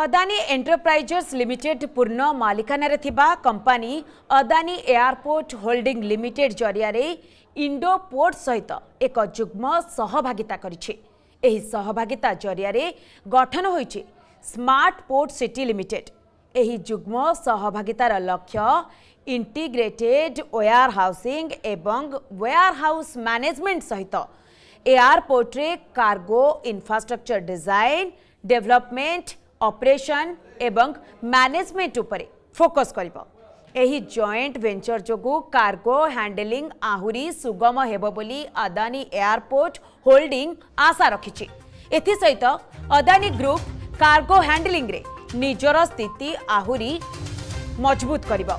Adani enterprises limited पूर्ण मालिकानार company Adani airport holding limited जरिया Indo port सहित एक जुग्म सहभागिता करिछि ଏହି ସହଭାଗିତା ଜରିଆରେ ଗଠନ ହୋଇଛି ସ୍ମାର୍ଟ ପୋର୍ଟ ସିଟି ଲିମିଟେଡ୍ ଏହି ଯୁଗ୍ମ ସହଭାଗିତାର ଲକ୍ଷ୍ୟ ଇଣ୍ଟିଗ୍ରେଟେଡ୍ ୱେୟାର ହାଉସିଂ ଏବଂ ୱେୟାର ହାଉସ୍ ମ୍ୟାନେଜମେଣ୍ଟ ସହିତ ଏୟାରପୋର୍ଟରେ cargo infrastructure design development operation ଏବଂ ମ୍ୟାନେଜମେଣ୍ଟ ଉପରେ ଫୋକସ୍ କରିବ ଏହି ଜଏଣ୍ଟ ଭେଞ୍ଚର ଯୋଗୁଁ କାର୍ଗୋ ହ୍ୟାଣ୍ଡେଲିଂ ଆହୁରି ସୁଗମ ହେବ ବୋଲି ଅଦାନୀ ଏୟାରପୋର୍ଟ ହୋଲ୍ଡିଂ ଆଶା ରଖିଛି ଏଥିସହିତ ଅଦାନୀ ଗ୍ରୁପ୍ କାର୍ଗୋ ହ୍ୟାଣ୍ଡେଲିଂରେ ନିଜର ସ୍ଥିତି ଆହୁରି ମଜବୁତ କରିବ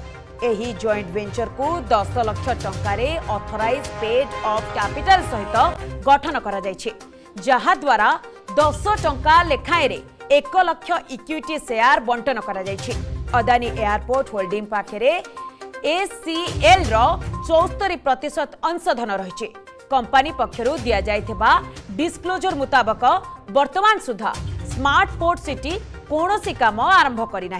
ଏହି ଜଏଣ୍ଟ ଭେଞ୍ଚରକୁ ଦଶ ଲକ୍ଷ ଟଙ୍କାରେ ଅଥରାଇଜ୍ ପେଜ୍ ଅଫ୍ କ୍ୟାପିଟାଲ ସହିତ ଗଠନ କରାଯାଇଛି ଯାହାଦ୍ୱାରା ଦଶ ଟଙ୍କା ଲେଖାଏଁରେ एक लक्ष इक्विटी सेयार बंटन अदानी एयारपोर्ट होल्डिंग पाखे एसीएल रौस्तरी प्रतिशत अंशधन रही कंपानी पक्षर दि जाता मुताबक बर्तमान सुधा स्मार्ट पोर्ट सिटी कौन काम आरंभ करना